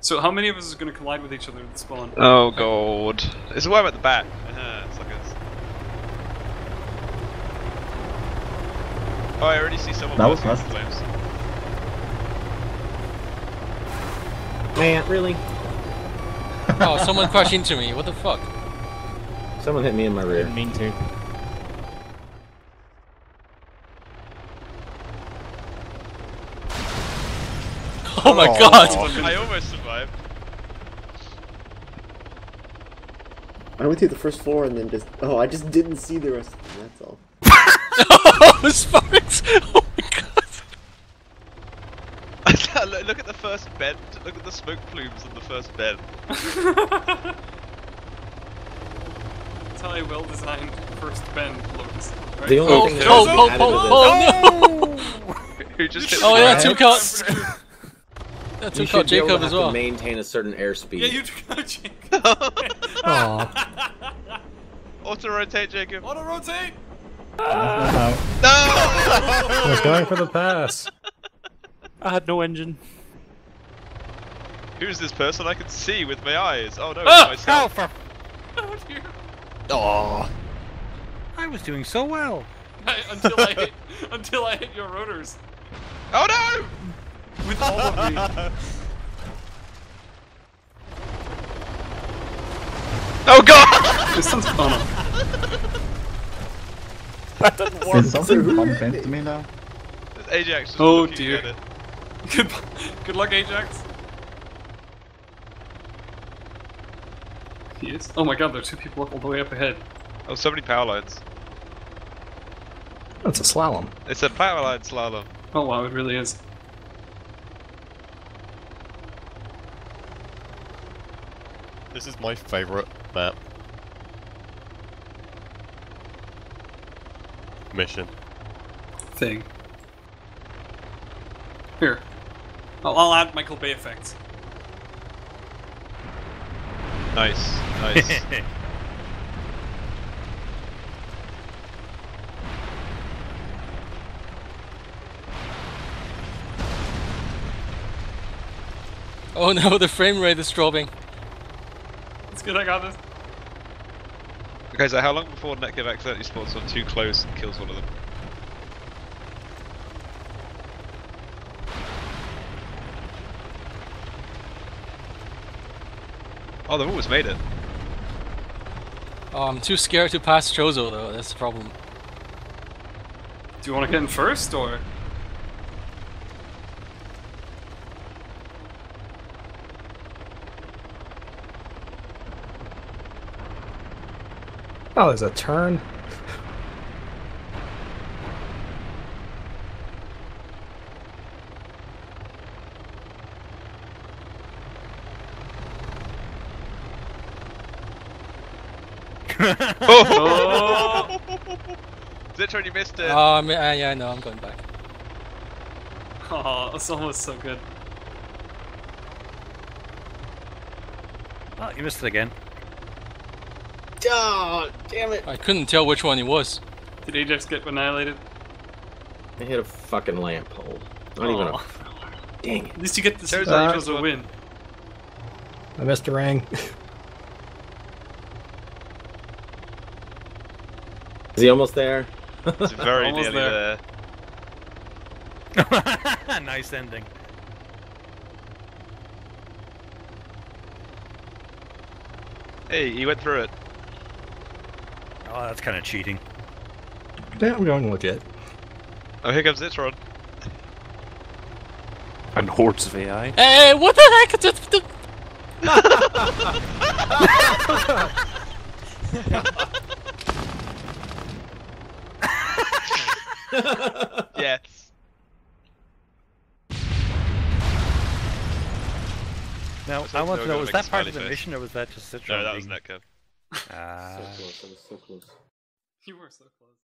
So how many of us are going to collide with each other at the spawn? Oh god. It's why I'm at the back. Uh, it's like it's... Oh, I already see someone That was bursting into fast. flames. Man, really? Oh, someone crashed into me. What the fuck? Someone hit me in my rear. Didn't mean to. Oh my Oh. god! I almost survived. I went through the first floor and then just. Oh, I just didn't see the rest. That's all. oh, Sparks! Oh my god! look, look at the first bend. Look at the smoke plumes on the first bend. That's how a well-designed first bend looks. Right? The only Oh, thing that oh, has oh, added oh, oh, no! Who just hit Oh the yeah, two I'm counts. pretty sure- Yeah, You two should count be able to Jacob have as to well. maintain a certain airspeed. Yeah, you took out Jacob. Aw. Auto rotate, Jacob. Auto rotate. No. No! I was going for the pass. I had no engine. Who's this person I can see with my eyes? Oh no, Ah! it's myself. for... Oh dear. Oh. I was doing so well. I- until I hit, until I hit your rotors Oh no! With all of me. Oh god! This sounds fun. That didn't work. Did something bump into me now? This Ajax just Oh, looking dear. at it. Good, good luck, Ajax. He is. Oh my god, there are two people up all the way up ahead. Oh, so many power lines. That's a slalom. It's a power line slalom. Oh wow, it really is. This is my favourite map. Mission. Thing. Here. I'll, I'll add Michael Bay effects. Nice, nice. Oh no, the frame rate is dropping. It's good, I got this. okay, so how long before Netkev accidentally spawns on too close and kills one of them? Oh, they've almost made it. Oh, I'm too scared to pass Chozo though, that's the problem. Do you want to get in first, or? Oh, there's a turn. Oh! Zitron, you missed it. Oh, I mean, uh, yeah, no, I'm going back. Oh, it's almost so good. Oh, you missed it again. Oh, damn it! I couldn't tell which one he was. Did Ajax get annihilated? I hit a fucking lamp pole. Not even a. Aw. Dang it. At least you get the There's Super a- a win. I missed a ring. Is he almost there? It's very Almost nearly there. there. nice ending. Hey, he went through it. Oh, that's kind of cheating. Yeah, I'm going legit. Oh, here comes Zitron. And hordes of AI. Hey, what the heck? The- the- Yes. Now, Looks I like want to know, was that part of the mission or was that just Citron No, that was being- Netkev. Ah. So close. I was so close. You were so close.